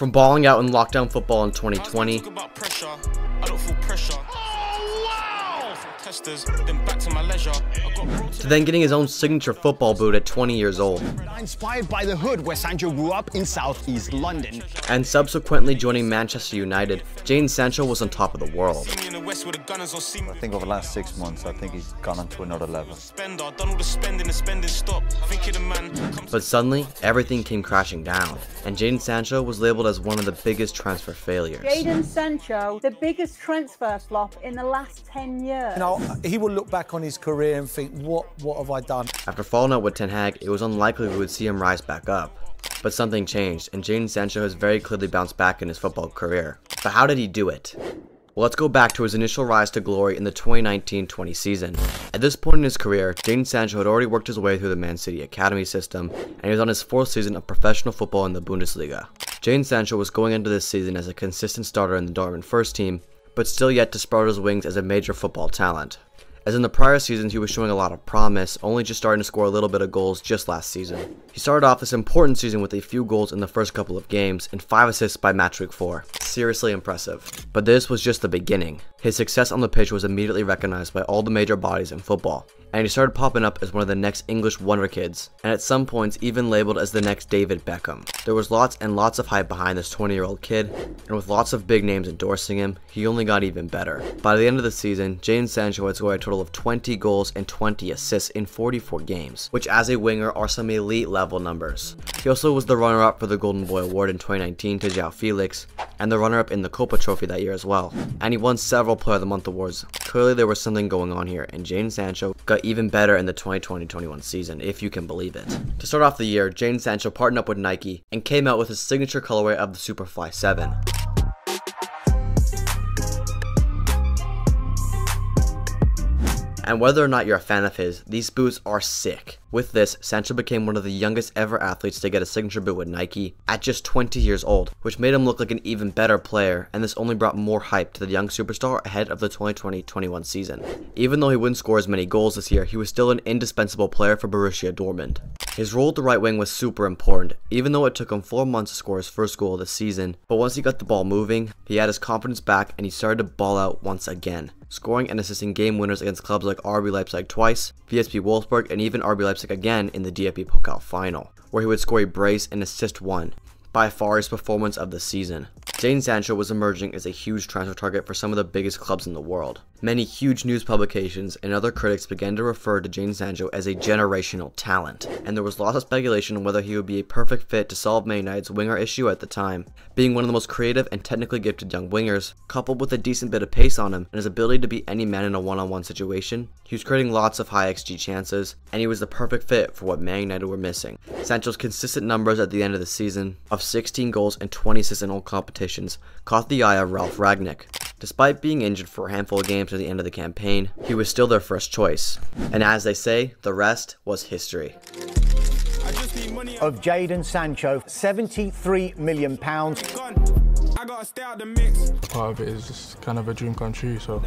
From balling out in lockdown football in 2020 to then getting his own signature football boot at 20 years old. Inspired by the hood where Sancho grew up in southeast London. And subsequently joining Manchester United, Jadon Sancho was on top of the world. I think over the last six months, I think he's gone on to another level. But suddenly, everything came crashing down, and Jadon Sancho was labeled as one of the biggest transfer failures. Jadon Sancho, the biggest transfer flop in the last 10 years. You he will look back on his career and think, what, what have I done? After falling out with Ten Hag, it was unlikely we would see him rise back up. But something changed, and Jadon Sancho has very clearly bounced back in his football career. But how did he do it? Well, let's go back to his initial rise to glory in the 2019-20 season. At this point in his career, Jadon Sancho had already worked his way through the Man City academy system, and he was on his fourth season of professional football in the Bundesliga. Jadon Sancho was going into this season as a consistent starter in the Dortmund first team, but still yet to sprout his wings as a major football talent. As in the prior seasons, he was showing a lot of promise, only just starting to score a little bit of goals just last season. He started off this important season with a few goals in the first couple of games and 5 assists by match week 4. Seriously impressive. But this was just the beginning. His success on the pitch was immediately recognized by all the major bodies in football, and he started popping up as one of the next English wonder kids, and at some points even labeled as the next David Beckham. There was lots and lots of hype behind this 20 year old kid, and with lots of big names endorsing him, he only got even better. By the end of the season, Jadon Sancho had scored a total of 20 goals and 20 assists in 44 games, which as a winger are some elite level numbers. He also was the runner up for the Golden Boy Award in 2019 to João Felix, and the runner up in the Kopa Trophy that year as well, and he won several Player of the Month awards. Clearly there was something going on here, and Jadon Sancho got even better in the 2020-21 season, if you can believe it. To start off the year, Jadon Sancho partnered up with Nike and came out with his signature colorway of the Superfly 7. And whether or not you're a fan of his, these boots are sick. With this, Sancho became one of the youngest ever athletes to get a signature boot with Nike at just 20 years old, which made him look like an even better player, and this only brought more hype to the young superstar ahead of the 2020-21 season. Even though he wouldn't score as many goals this year, he was still an indispensable player for Borussia Dortmund. His role at the right wing was super important, even though it took him 4 months to score his first goal of the season, but once he got the ball moving, he had his confidence back and he started to ball out once again scoring and assisting game winners against clubs like RB Leipzig twice, VSB Wolfsburg, and even RB Leipzig again in the DFB Pokal final, where he would score a brace and assist one, by far his performance of the season. Jadon Sancho was emerging as a huge transfer target for some of the biggest clubs in the world. Many huge news publications and other critics began to refer to Jadon Sancho as a generational talent, and there was lots of speculation on whether he would be a perfect fit to solve Man United's winger issue at the time. Being one of the most creative and technically gifted young wingers, coupled with a decent bit of pace on him and his ability to beat any man in a one-on-one -on -one situation, he was creating lots of high XG chances, and he was the perfect fit for what Man United were missing. Sancho's consistent numbers at the end of the season, of 16 goals and 20 assists in all competitions, caught the eye of Ralf Rangnick. Despite being injured for a handful of games at the end of the campaign, he was still their first choice. And as they say, the rest was history. Of Jadon Sancho, 73 million pounds. Part of it is just kind of a dream come true, so.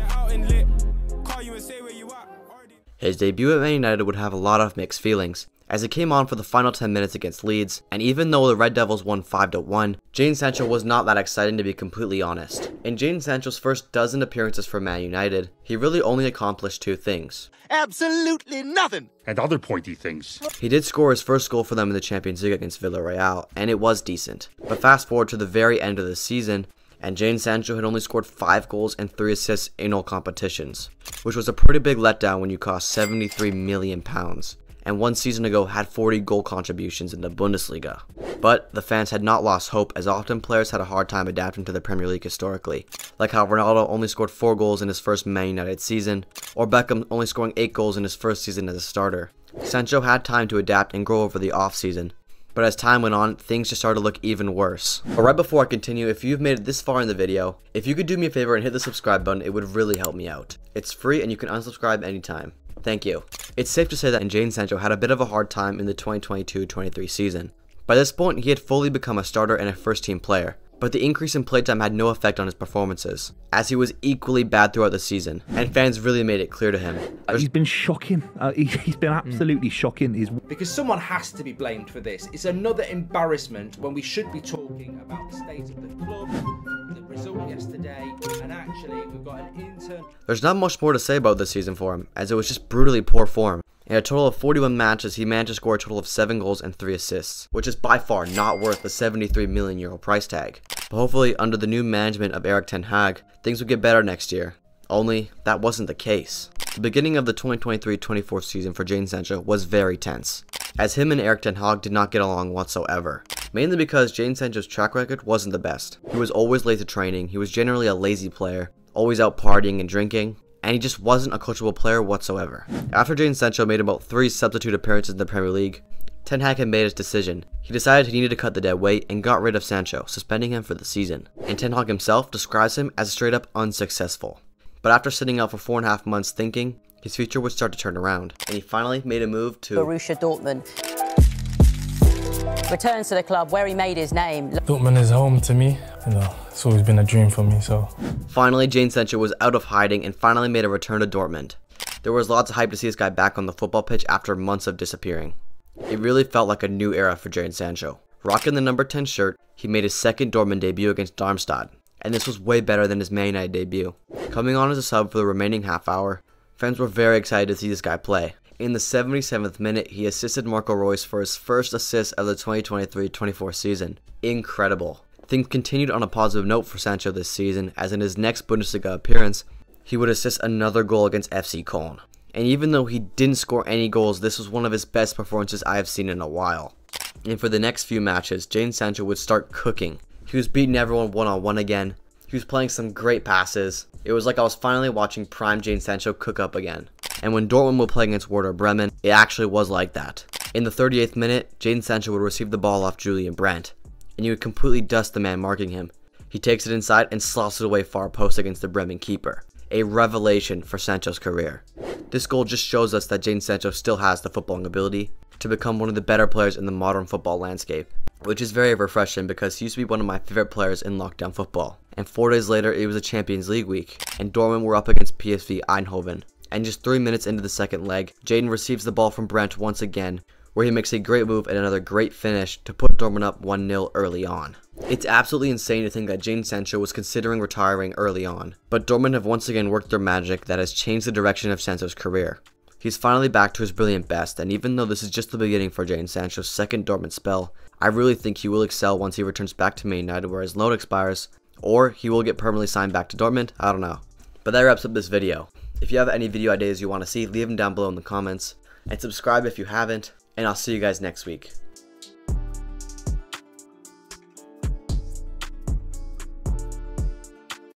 His debut at Man United would have a lot of mixed feelings, as he came on for the final 10 minutes against Leeds, and even though the Red Devils won 5-1, Jadon Sancho was not that exciting to be completely honest. In Jadon Sancho's first dozen appearances for Man United, he really only accomplished two things. Absolutely nothing! And other pointy things. He did score his first goal for them in the Champions League against Villarreal, and it was decent. But fast forward to the very end of the season, and Jadon Sancho had only scored 5 goals and 3 assists in all competitions, which was a pretty big letdown when you cost 73 million pounds and one season ago had 40 goal contributions in the Bundesliga. But the fans had not lost hope as often players had a hard time adapting to the Premier League historically, like how Ronaldo only scored 4 goals in his first Man United season, or Beckham only scoring 8 goals in his first season as a starter. Sancho had time to adapt and grow over the offseason, but as time went on, things just started to look even worse. But right before I continue, if you've made it this far in the video, if you could do me a favor and hit the subscribe button, it would really help me out. It's free and you can unsubscribe anytime. Thank you. It's safe to say that Jadon Sancho had a bit of a hard time in the 2022-23 season. By this point, he had fully become a starter and a first team player, but the increase in playtime had no effect on his performances, as he was equally bad throughout the season, and fans really made it clear to him. He's been shocking. Uh, he, has been absolutely shocking. He's because someone has to be blamed for this. It's another embarrassment when we should be talking about the state of the club, the result yesterday, and actually we've got an intern. There's not much more to say about this season for him, as it was just brutally poor form. In a total of 41 matches, he managed to score a total of 7 goals and 3 assists, which is by far not worth the 73 million euro price tag. But hopefully, under the new management of Erik Ten Hag, things will get better next year. Only, that wasn't the case. The beginning of the 2023-24 season for Jadon Sancho was very tense, as him and Erik Ten Hag did not get along whatsoever. Mainly because Jadon Sancho's track record wasn't the best. He was always late to training, he was generally a lazy player, always out partying and drinking, and he just wasn't a coachable player whatsoever. After Jadon Sancho made about three substitute appearances in the Premier League, Ten Hag had made his decision. He decided he needed to cut the dead weight and got rid of Sancho, suspending him for the season. And Ten Hag himself describes him as straight up unsuccessful. But after sitting out for four and a half months thinking, his future would start to turn around, and he finally made a move to Borussia Dortmund. Returns to the club where he made his name. Dortmund is home to me. You know, it's always been a dream for me, so. Finally, Jadon Sancho was out of hiding and finally made a return to Dortmund. There was lots of hype to see this guy back on the football pitch after months of disappearing. It really felt like a new era for Jadon Sancho. Rocking the number 10 shirt, he made his second Dortmund debut against Darmstadt, and this was way better than his Man United debut. Coming on as a sub for the remaining half hour, fans were very excited to see this guy play. In the 77th minute, he assisted Marco Reus for his first assist of the 2023-24 season. Incredible. Things continued on a positive note for Sancho this season, as in his next Bundesliga appearance, he would assist another goal against FC Köln. And even though he didn't score any goals, this was one of his best performances I have seen in a while. And for the next few matches, Jadon Sancho would start cooking. He was beating everyone one-on-one -on -one again. He was playing some great passes. It was like I was finally watching prime Jadon Sancho cook up again. And when Dortmund would play against Werder Bremen, it actually was like that. In the 38th minute, Jadon Sancho would receive the ball off Julian Brandt, and he would completely dust the man marking him. He takes it inside and slots it away far post against the Bremen keeper. A revelation for Sancho's career. This goal just shows us that Jadon Sancho still has the footballing ability to become one of the better players in the modern football landscape, which is very refreshing because he used to be one of my favorite players in lockdown football. And four days later, it was a Champions League week, and Dortmund were up against PSV Eindhoven, and just 3 minutes into the second leg, Jadon receives the ball from Brandt once again, where he makes a great move and another great finish to put Dortmund up 1-0 early on. It's absolutely insane to think that Jadon Sancho was considering retiring early on, but Dortmund have once again worked their magic that has changed the direction of Sancho's career. He's finally back to his brilliant best, and even though this is just the beginning for Jadon Sancho's second Dortmund spell, I really think he will excel once he returns back to Man United where his loan expires, or he will get permanently signed back to Dortmund, I don't know. But that wraps up this video. If you have any video ideas you want to see, leave them down below in the comments. And subscribe if you haven't. And I'll see you guys next week.